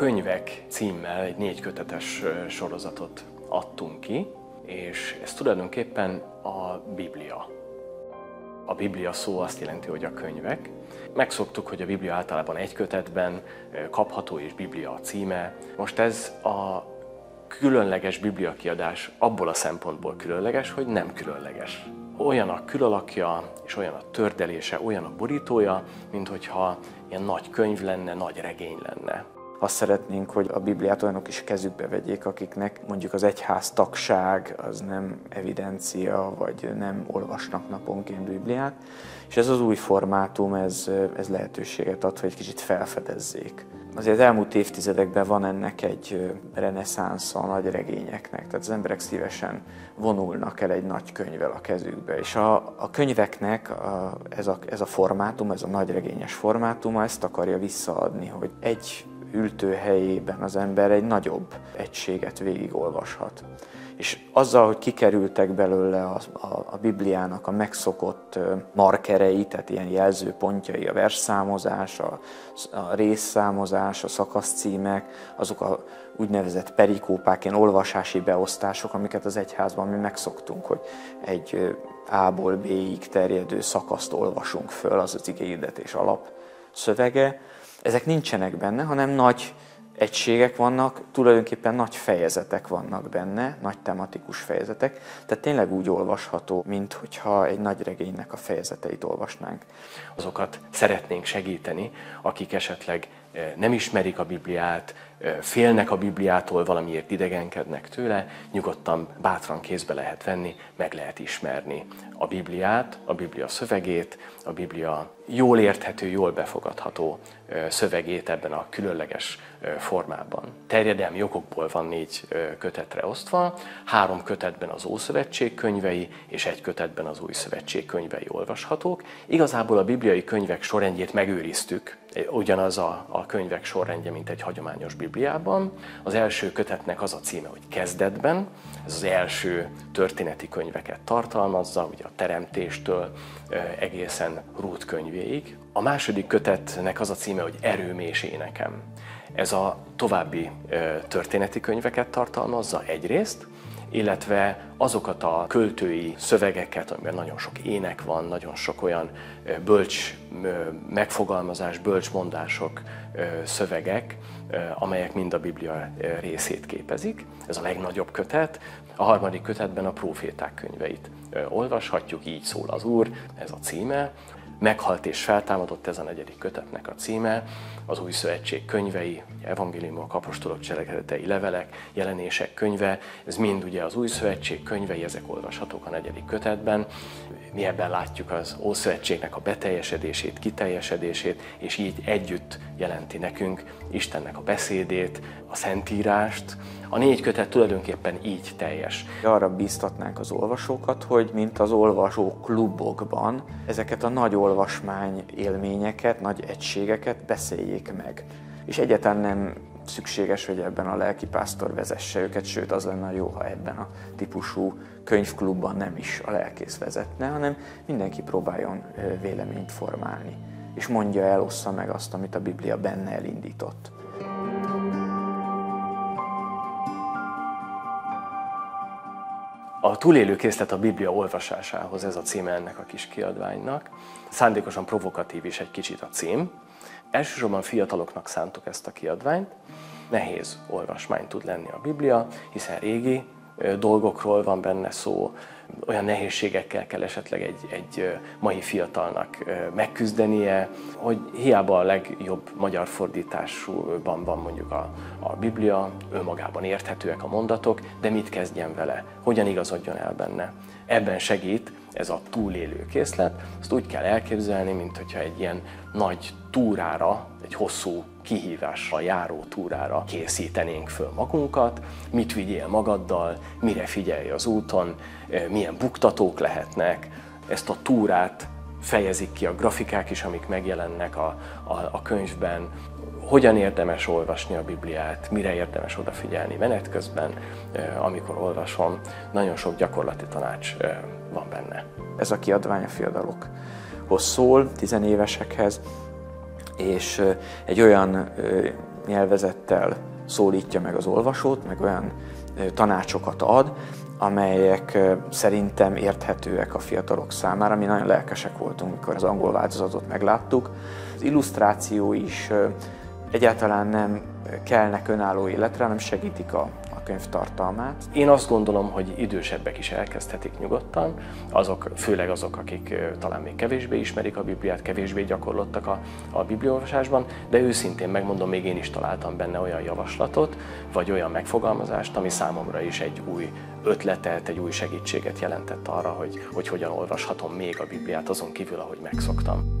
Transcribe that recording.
könyvek címmel egy négy kötetes sorozatot adtunk ki, és ez tulajdonképpen a Biblia. A Biblia szó azt jelenti, hogy a könyvek. Megszoktuk, hogy a Biblia általában egy kötetben kapható, és Biblia a címe. Most ez a különleges Biblia kiadás abból a szempontból különleges, hogy nem különleges. Olyan a külalakja, és olyan a tördelése, olyan a borítója, mint hogyha ilyen nagy könyv lenne, nagy regény lenne. Azt szeretnénk, hogy a Bibliát olyanok is kezükbe vegyék, akiknek mondjuk az egyház tagság az nem evidencia, vagy nem olvasnak naponként Bibliát. És ez az új formátum, ez, ez lehetőséget ad, hogy egy kicsit felfedezzék. Azért az elmúlt évtizedekben van ennek egy reneszánsza a nagy regényeknek, tehát az emberek szívesen vonulnak el egy nagy könyvvel a kezükbe, és a, a könyveknek a, ez, a, ez a formátum, ez a nagy regényes formátuma ezt akarja visszaadni, hogy egy ültőhelyében az ember egy nagyobb egységet végigolvashat. És azzal, hogy kikerültek belőle a, a, a Bibliának a megszokott markerei, tehát ilyen jelzőpontjai, a versszámozás, a, a részszámozás, a szakaszcímek, azok a úgynevezett perikópák, ilyen olvasási beosztások, amiket az egyházban mi megszoktunk, hogy egy A-ból B-ig terjedő szakaszt olvasunk föl, az az igényedetés alap szövege, ezek nincsenek benne, hanem nagy egységek vannak, tulajdonképpen nagy fejezetek vannak benne, nagy tematikus fejezetek, tehát tényleg úgy olvasható, mint hogyha egy nagy regénynek a fejezeteit olvasnánk. Azokat szeretnénk segíteni, akik esetleg nem ismerik a Bibliát, félnek a Bibliától, valamiért idegenkednek tőle, nyugodtan, bátran kézbe lehet venni, meg lehet ismerni a Bibliát, a Biblia szövegét, a Biblia jól érthető, jól befogadható szövegét ebben a különleges formában. Terjedelmi okokból van négy kötetre osztva, három kötetben az Ószövetség könyvei és egy kötetben az Új Szövetség könyvei olvashatók. Igazából a bibliai könyvek sorrendjét megőriztük, ugyanaz a, a könyvek sorrendje, mint egy hagyományos Bibliában. Az első kötetnek az a címe, hogy Kezdetben, ez az első történeti könyveket tartalmazza, ugye a teremtéstől egészen Rút könyvéig. A második kötetnek az a címe, hogy Erőm és énekem. Ez a további történeti könyveket tartalmazza egyrészt, illetve azokat a költői szövegeket, amiben nagyon sok ének van, nagyon sok olyan bölcs megfogalmazás, bölcs mondások, szövegek, amelyek mind a Biblia részét képezik. Ez a legnagyobb kötet. A harmadik kötetben a proféták könyveit olvashatjuk, így szól az Úr, ez a címe. Meghalt és feltámadott ez a negyedik kötetnek a címe, az Új Szövetség könyvei, evangéliumok, apostolok cselekedetei, levelek, jelenések könyve, ez mind ugye az Új Szövetség könyvei, ezek olvashatók a negyedik kötetben. Mi ebben látjuk az Ószövetségnek a beteljesedését, kiteljesedését, és így együtt jelenti nekünk Istennek a beszédét, a Szentírást. A négy kötet tulajdonképpen így teljes. Arra bíztatnánk az olvasókat, hogy mint az olvasó klubokban ezeket a nagy olvasmány élményeket, nagy egységeket beszéljék meg. És egyáltalán nem szükséges, hogy ebben a lelkipásztor vezesse őket, sőt az lenne jó, ha ebben a típusú könyvklubban nem is a lelkész vezetne, hanem mindenki próbáljon véleményt formálni, és mondja el, ossza meg azt, amit a Biblia benne elindított. A túlélő készlet a Biblia olvasásához, ez a címe ennek a kis kiadványnak. Szándékosan provokatív is egy kicsit a cím. Elsősorban fiataloknak szántuk ezt a kiadványt. Nehéz olvasmány tud lenni a Biblia, hiszen régi dolgokról van benne szó, olyan nehézségekkel kell esetleg egy, egy mai fiatalnak megküzdenie, hogy hiába a legjobb magyar fordításúban van mondjuk a, a Biblia, önmagában érthetőek a mondatok, de mit kezdjen vele, hogyan igazodjon el benne. Ebben segít ez a túlélő készlet, azt úgy kell elképzelni, mint hogyha egy ilyen nagy túrára, egy hosszú kihívással járó túrára készítenénk föl magunkat, mit vigyél magaddal, mire figyelj az úton, milyen buktatók lehetnek, ezt a túrát fejezik ki a grafikák is, amik megjelennek a, a, a könyvben, hogyan érdemes olvasni a Bibliát, mire érdemes odafigyelni menet közben, amikor olvasom. Nagyon sok gyakorlati tanács van benne. Ez a kiadvány a fiatalokhoz szól, tizenévesekhez, és egy olyan nyelvezettel szólítja meg az olvasót, meg olyan tanácsokat ad, amelyek szerintem érthetőek a fiatalok számára. Mi nagyon lelkesek voltunk, amikor az angol változatot megláttuk. Az illusztráció is egyáltalán nem kelnek önálló életre, hanem segítik a könyv tartalmát. Én azt gondolom, hogy idősebbek is elkezdhetik nyugodtan, azok, főleg azok, akik talán még kevésbé ismerik a Bibliát, kevésbé gyakorlottak a, a bibliolvasásban, de őszintén megmondom, még én is találtam benne olyan javaslatot, vagy olyan megfogalmazást, ami számomra is egy új ötletet, egy új segítséget jelentett arra, hogy, hogy hogyan olvashatom még a Bibliát azon kívül, ahogy megszoktam.